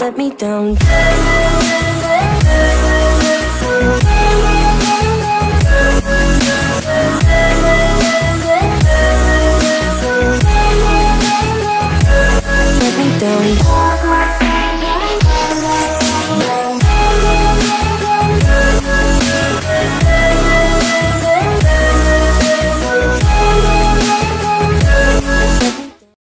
let me down.